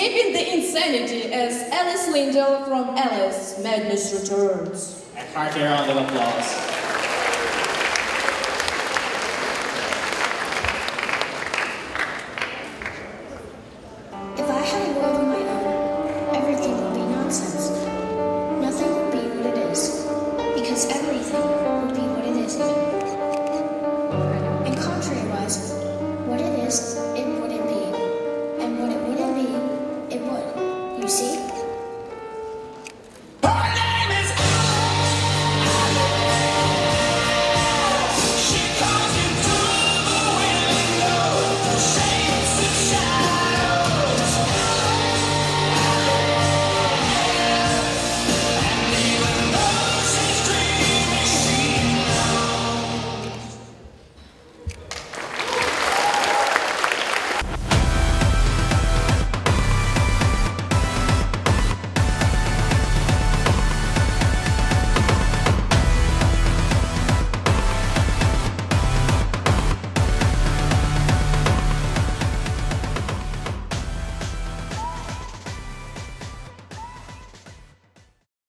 Escaping the insanity as Alice Liddell from Alice Madness Returns. A hearty round of applause. everything would be nonsense. Nothing would be what it is. Because everything You?